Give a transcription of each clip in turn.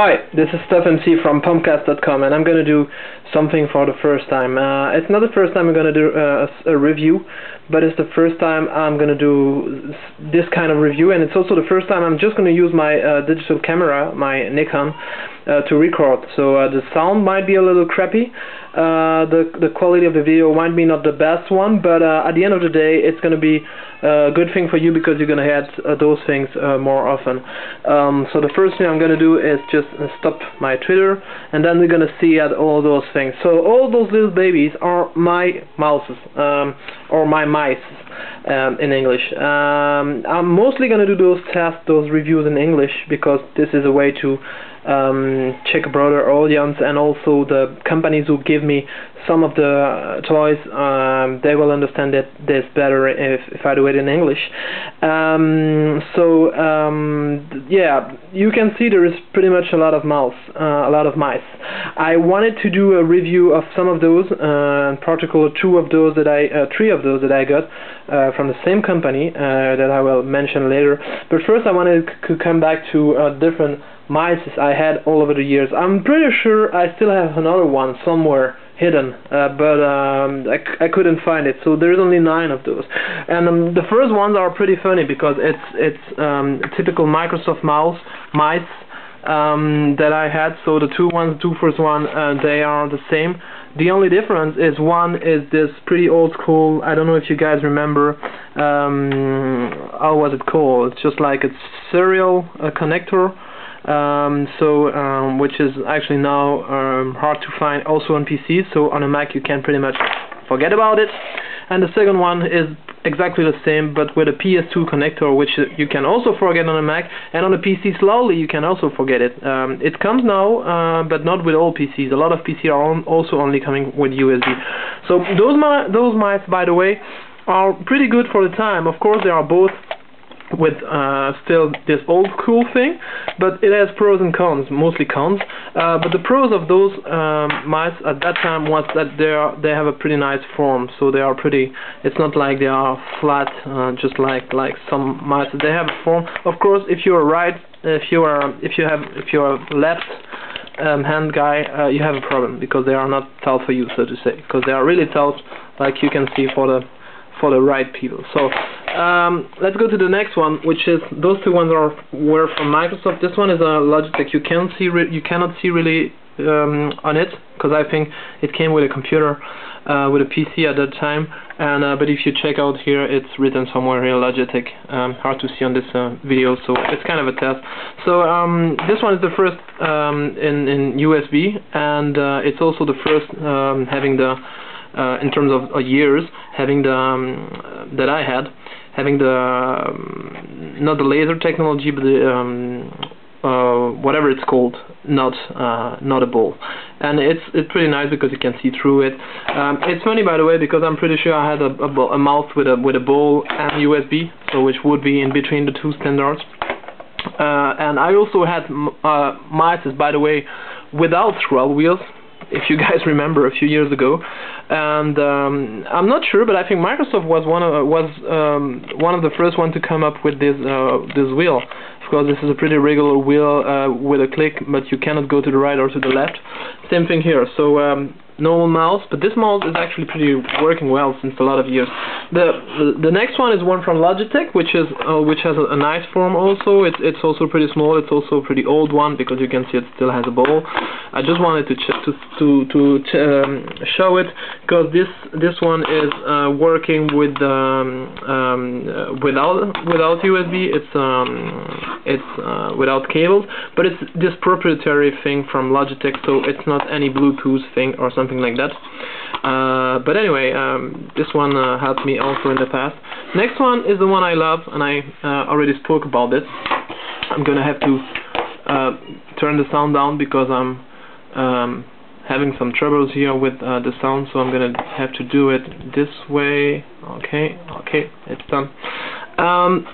Hi, this is Stefan C from Pomcast.com and I'm going to do something for the first time. Uh, it's not the first time I'm going to do uh, a, review, but it's the first time I'm going to do this kind of review and it's also the first time I'm just going to use my uh, digital camera, my Nikon, uh, to record. So uh, the sound might be a little crappy, uh, the, the quality of the video might be not the best one, but at the end of the day it's going to be a good thing for you because you're going to have those things more often. Um, so the first thing I'm going to do is just stop my Twitter and then we're gonna see at all those things. So all those little babies are my mouses um, or my mice um, in English. Um, I'm mostly gonna do those tests, those reviews in English because this is a way to um, check a broader audience and also the companies who give me some of the uh, toys um, they will understand it this better if, if I do it in English. Um, so um, yeah you can see there is pretty much a lot of mouse uh, a lot of mice. I wanted to do a review of some of those uh, in particular two of those that I uh, three of those that I got uh, from the same company uh, that I will mention later. But first I wanted to come back to different mice I had all over the years. I'm pretty sure I still have another one somewhere hidden, uh, but um, I, I couldn't find it. So there's only nine of those, and um, the first ones are pretty funny because it's it's um, typical Microsoft mouse mice um, that I had. So the two ones, two first one, uh, they are the same. The only difference is one is this pretty old school. I don't know if you guys remember. Um, how was it called? It's just like a serial uh, connector um, so um, which is actually now um, hard to find also on PCs so on a Mac you can pretty much forget about it. And the second one is exactly the same but with a PS2 connector which you can also forget on a Mac and on a PC slowly you can also forget it. Um, it comes now uh, but not with all PCs a lot of PCs are on also only coming with USB so those, those mice by the way are pretty good for the time. Of course they are both with uh, still this old cool thing, but it has pros and cons, mostly cons. Uh, but the pros of those um, mice at that time was that they are they have a pretty nice form, so they are pretty. It's not like they are flat, uh, just like like some mice. They have a form. Of course, if you are right, if you are if you have if you are left. Um, hand guy, uh, you have a problem because they are not tall for you, so to say, because they are really tall, like you can see for the for the right people. So um, let's go to the next one, which is those two ones are were from Microsoft. This one is a Logitech. You can see you cannot see really um, on it because I think it came with a computer, uh, with a PC at that time. And uh, but if you check out here, it's written somewhere here Logitech. Um, hard to see on this uh, video, so it's kind of a test. So um, this one is the first um, in in USB, and uh, it's also the first um, having the uh, in terms of uh, years having the um, that I had having the um, not the laser technology but the um, uh, whatever it's called not uh, not a ball. And it's it's pretty nice because you can see through it. Um, it's funny by the way because I'm pretty sure I had a, a, a mouth with a with a ball and USB so which would be in between the two standards. Uh, and I also had uh, mice by the way without scroll wheels if you guys remember a few years ago. And um, I'm not sure but I think Microsoft was one of was um, one of the first one to come up with this uh, this wheel of course this is a pretty regular wheel uh, with a click but you cannot go to the right or to the left same thing here so um, normal mouse, but this mouse is actually pretty working well since a lot of years. The the next one is one from Logitech, which is uh, which has a, a, nice form also. It's it's also pretty small. It's also a pretty old one because you can see it still has a ball. I just wanted to to to to um, show it because this this one is uh, working with um, um, uh, without without USB. It's um, it's uh, without cables, but it's this proprietary thing from Logitech, so it's not any Bluetooth thing or something like that. Uh, but anyway, um, this one uh, helped me also in the past. Next one is the one I love, and I uh, already spoke about this. I'm gonna have to uh, turn the sound down because I'm um, having some troubles here with uh, the sound, so I'm gonna have to do it this way. Okay, okay, it's done. Um,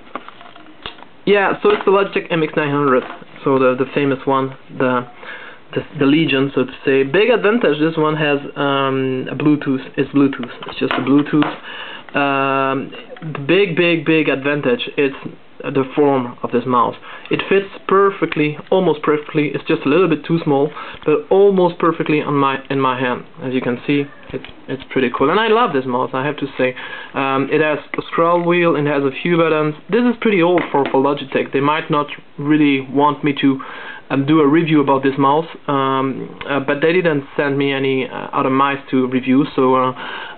yeah, so it's the Logitech MX900, so the the famous one, the the, the Legion, so to say. Big advantage, this one has um, a Bluetooth, it's Bluetooth, it's just a Bluetooth. Um, big, big, big advantage, it's the form of this mouse. It fits perfectly, almost perfectly. It's just a little bit too small, but almost perfectly on my in my hand. As you can see, it's it's pretty cool, and I love this mouse. I have to say, um, it has a scroll wheel and has a few buttons. This is pretty old for for Logitech. They might not really want me to um, do a review about this mouse, um, uh, but they didn't send me any uh, other mice to review, so uh,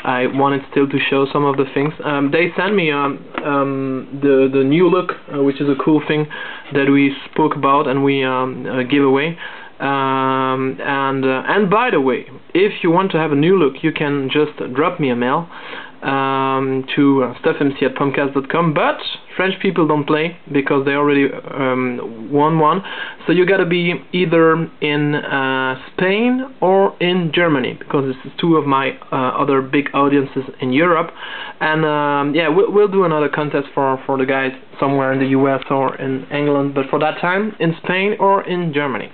I wanted still to show some of the things. Um, they sent me um, um, the the Nulooq, uh, which is a cool thing that we spoke about and we uh, give away. Um, and uh, and by the way, if you want to have a Nulooq, you can just drop me a mail um, to uh, stuffmc at pomcast.com. But French people don't play because they already um, won one. So you gotta be either in uh, Spain or in Germany because this is two of my uh, other big audiences in Europe. And um, yeah, we'll, we'll do another contest for for the guys somewhere in the US or in England. But for that time, in Spain or in Germany.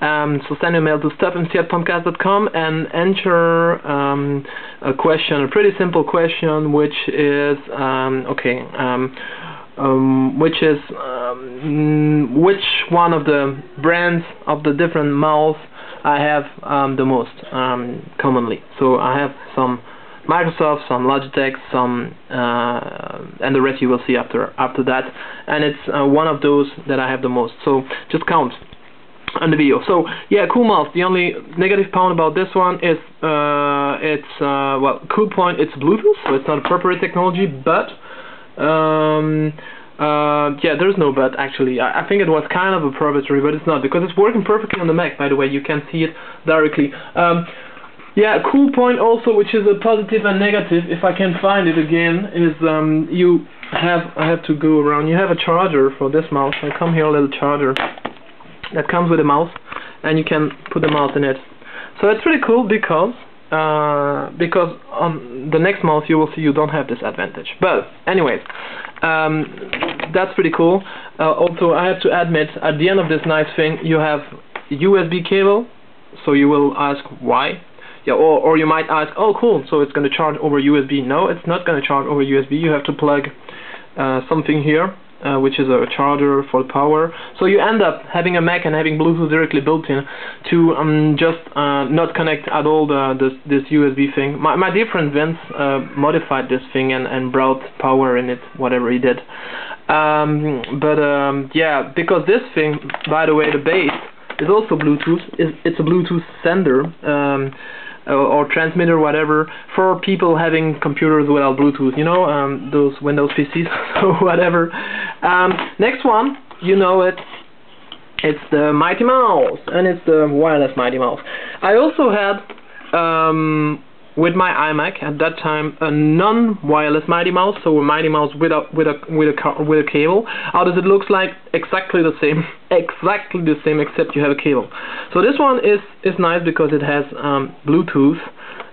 Um, so send a mail to stuffmc at pomcast.com and enter um, a question, a pretty simple question, which is um, okay. Um, which is um, which one of the brands of the different mouse I have um, the most um, commonly. So I have some Microsoft, some Logitech, some uh, and the rest you will see after after that. And it's uh, one of those that I have the most. So just count on the video. So yeah, cool mouse. The only negative point about this one is uh, it's uh, well, cool point. It's Bluetooth, so it's not proprietary technology, but um, uh, yeah, there's no but actually. I, I, think it was kind of a proprietary, but it's not because it's working perfectly on the Mac. By the way, you can see it directly. Um, yeah, cool point also, which is a positive and negative, if I can find it again, is um, you have I have to go around. You have a charger for this mouse. I come here a little charger that comes with a mouse, and you can put the mouse in it. So it's pretty cool because uh, because on the next month you will see you don't have this advantage. But anyways, um, that's pretty cool. Uh, also, I have to admit, at the end of this nice thing, you have USB cable. So you will ask why. Yeah, or, or you might ask, oh cool, so it's going to charge over USB. No, it's not going to charge over USB. You have to plug uh, something here uh, which is a charger for power. So you end up having a Mac and having Bluetooth directly built in to um, just uh, not connect at all the, this, this USB thing. My, my dear friend Vince uh, modified this thing and, and brought power in it, whatever he did. Um, but um, yeah, because this thing, by the way, the base is also Bluetooth. It's, it's a Bluetooth sender. Or transmitter, whatever, for people having computers without Bluetooth, you know, um, those Windows PCs, or whatever. Um, next one, you know it, it's the Mighty Mouse, and it's the wireless Mighty Mouse. I also had um, with my iMac at that time a non-wireless Mighty Mouse, so a Mighty Mouse with a with a with a with a cable. How does it looks like? Exactly the same, exactly the same, except you have a cable. So this one is is nice because it has um, Bluetooth.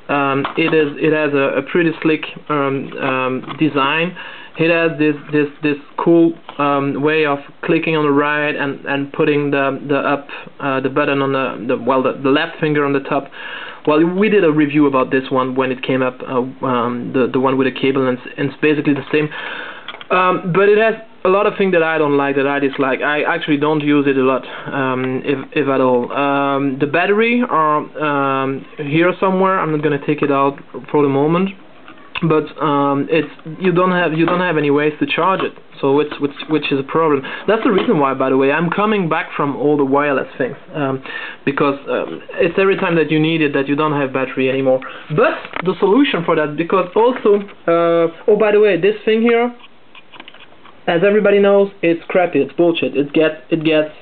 Um, it is it has a, a pretty slick um, um design. It has this this this cool um, way of clicking on the right and and putting the the up uh, the button on the, the well the, the left finger on the top well, we did a review about this one when it came up, uh, um, the the one with the cable, and it's, and it's basically the same. Um, but it has a lot of things that I don't like, that I dislike. I actually don't use it a lot, um, if if at all. Um, the battery are um, here somewhere. I'm not gonna take it out for the moment but um, it's you don't have you don't have any ways to charge it, so which which which is a problem. That's the reason why, by the way, I'm coming back from all the wireless things um, because um, it's every time that you need it that you don't have battery anymore. But the solution for that, because also, uh, oh by the way, this thing here, as everybody knows, it's crappy, it's bullshit. It gets it gets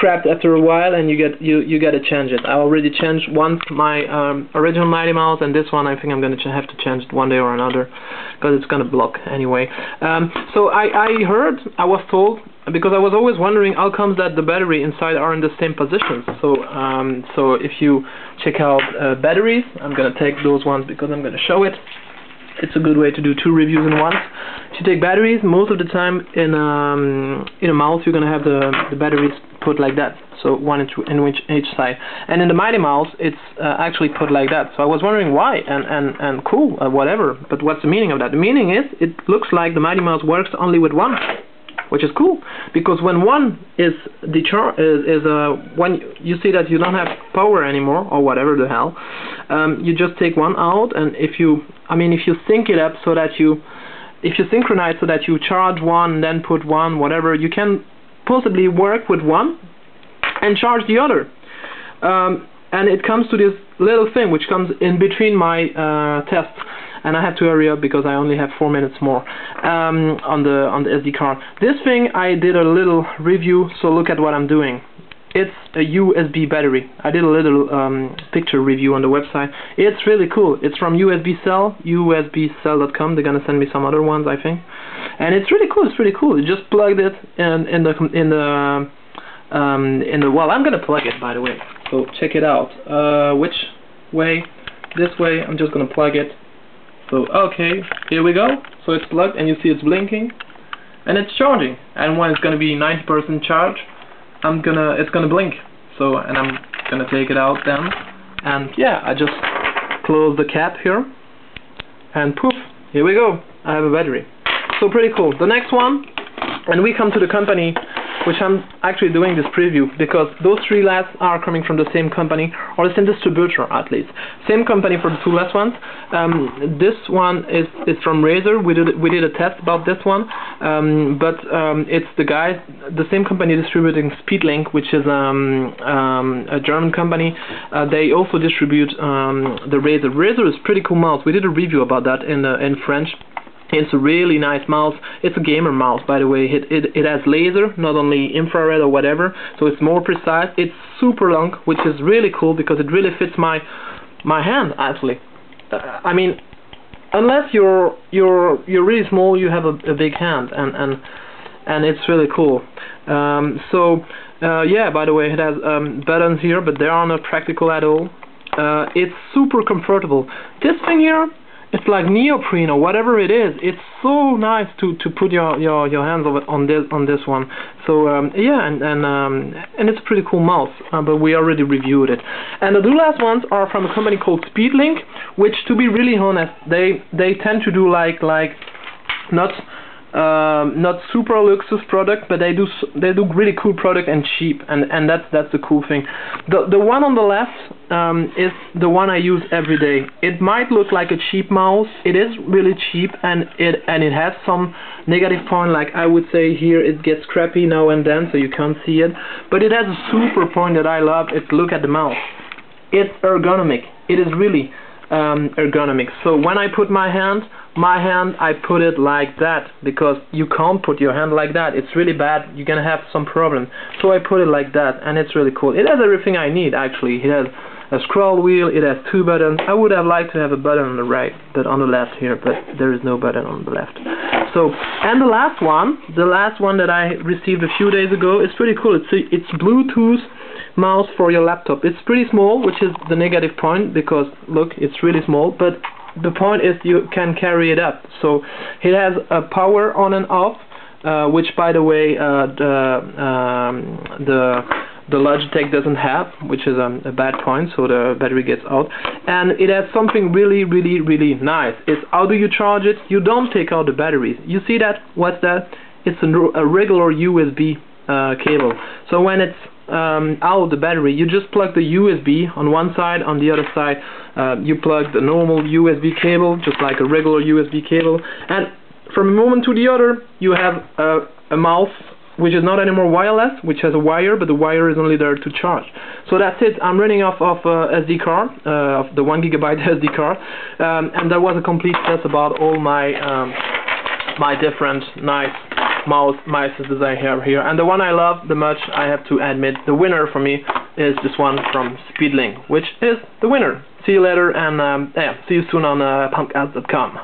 cracked after a while and you get you you got to change it. I already changed once my um, original Mighty Mouse and this one I think I'm going to have to change it one day or another because it's going to block anyway. Um, so I, I heard, I was told, because I was always wondering how comes that the battery inside are in the same positions. So um, so if you check out uh, batteries, I'm going to take those ones because I'm going to show it. It's a good way to do two reviews in once. If you take batteries, most of the time in um, in a mouse you're gonna have the the batteries put like that, so one in, in which each side. And in the Mighty Mouse, it's uh, actually put like that. So I was wondering why, and and and cool, uh, whatever. But what's the meaning of that? The meaning is it looks like the Mighty Mouse works only with one which is cool. Because when one is the is, is uh, when you see that you don't have power anymore or whatever the hell um, you just take one out and if you I mean if you sync it up so that you if you synchronize so that you charge one and then put one whatever you can possibly work with one and charge the other. Um, and it comes to this little thing which comes in between my uh, tests and I have to hurry up because I only have four minutes more um, on the on the SD card. This thing I did a little review, so look at what I'm doing. It's a USB battery. I did a little um, picture review on the website. It's really cool. It's from USB Cell, usbcell.com. They're gonna send me some other ones, I think. And it's really cool. It's really cool. You just plugged it in in the in the um, in the well. I'm gonna plug it by the way. So check it out. Uh, which way? This way. I'm just gonna plug it so, okay, here we go. So it's plugged and you see it's blinking and it's charging. And when it's going to be 90% charge, I'm gonna it's gonna blink. So, and I'm gonna take it out then. And yeah, I just close the cap here and poof, here we go. I have a battery. So pretty cool. The next one, and we come to the company which I'm actually doing this preview because those three lads are coming from the same company or the same distributor at least. Same company for the two last ones. Um, this one is, is from Razer. We did we did a test about this one, um, but um, it's the guys, the same company distributing Speedlink, which is um, um, a German company. Uh, they also distribute um, the Razer. Razer is pretty cool mouse. We did a review about that in uh, in French. It's a really nice mouse. It's a gamer mouse, by the way. It, it, it has laser, not only infrared or whatever, so it's more precise. It's super long, which is really cool because it really fits my my hand, actually. Uh, I mean, unless you're you're you're really small, you have a, a big hand, and and and it's really cool. Um, so uh, yeah, by the way, it has um, buttons here, but they are not practical at all. Uh, it's super comfortable. This thing here it's like neoprene or whatever it is. It's so nice to to put your your your hands on this on this one. So um, yeah, and and um, and it's a pretty cool mouse. Uh, but we already reviewed it. And the two last ones are from a company called Speedlink, which, to be really honest, they they tend to do like like not um, not super luxurious product, but they do they do really cool product and cheap, and and that's that's the cool thing. The the one on the left um, is the one I use every day. It might look like a cheap mouse. It is really cheap, and it and it has some negative point. Like I would say here, it gets crappy now and then, so you can't see it. But it has a super point that I love. It's look at the mouse. It's ergonomic. It is really um, ergonomic. So when I put my hand my hand I put it like that because you can't put your hand like that. It's really bad. You're gonna have some problem. So I put it like that and it's really cool. It has everything I need actually. It has a scroll wheel. It has two buttons. I would have liked to have a button on the right but on the left here but there is no button on the left. So and the last one the last one that I received a few days ago is pretty cool. It's a, it's Bluetooth mouse for your laptop it's pretty small which is the negative point because look it's really small but the point is you can carry it up. So it has a power on and off, uh, which by the way uh, the um, the the Logitech doesn't have, which is um, a bad point, so the battery gets out. And it has something really, really, really nice. It's how do you charge it? You don't take out the batteries. You see that? What's that? It's a, a regular USB uh, cable. So when it's um, out of the battery, you just plug the USB on one side, on the other side uh, you plug the normal USB cable, just like a regular USB cable, and from a moment to the other, you have a, a mouse which is not anymore wireless, which has a wire, but the wire is only there to charge. So that's it. I'm running off of uh, SD card, uh, of the one gigabyte SD card, um, and that was a complete test about all my um, my different nice mouse mice that I have here. And the one I love the much, I have to admit, the winner for me is this one from Speedlink, which is the winner. See you later, and um, yeah, see you soon on uh, pomcast.com.